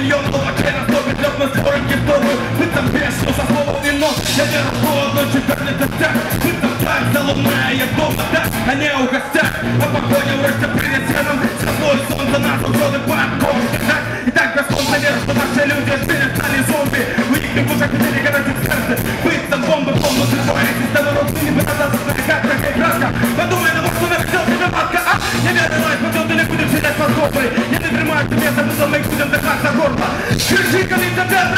мільйон ловачей на сто підльот ми створим історію Ми там пісню за слово і нос Я вірю в холодно, чекати дитя Ми там так заломає дома, так, а не у гостях А погоня врешті принесе нам Світло і сонце нас уходи парком Так, і так без конца віру, що наші люди жили стали зомбі У їхніх душах хотіли городить серце Быть там бомбы, бомбы, взрывая Система родные, пытаться застрекать, как краска Подумай, на что я хотел тебе матка, а? Я верю, лайф, потом ты не будешь сидеть под копой я не тримаю тебе за музон, мы будем дыхать за горло Кричи, коли тебя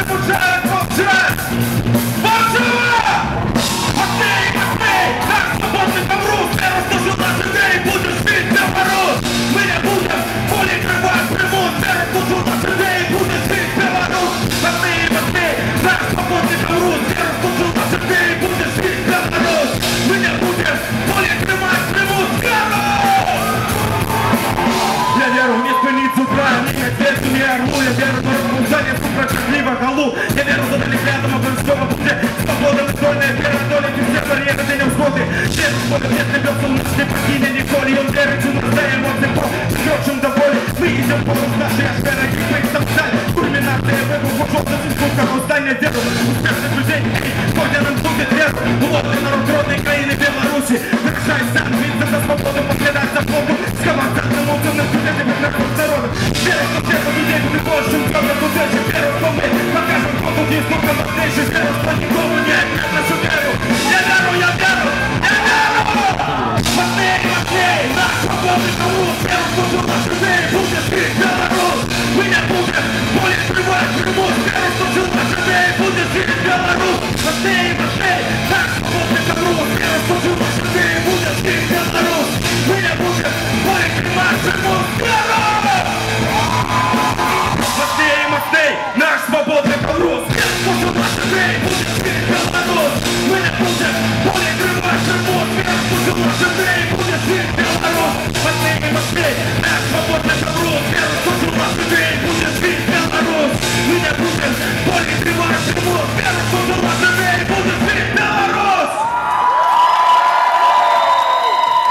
неспылицу утра, не сердцу не орлу Я веру в разбуждение супротивного голу Я веру за взглядом образцова пути Свобода, достойная вера, доля, все барьеры, день взгоды Нет, сколько нет он нас не покинет николи Он верит, что мы раздаем эмоции по Причем доволен, мы идем по нашей сферы И мы там стали, кульминация выбор Вошел на звезду, как здание делу Успешных людей, Котя нам будет веру Плотный народ родной краины Беларуси. Выражай сам, Беларусь Мы не будем более скрывать примус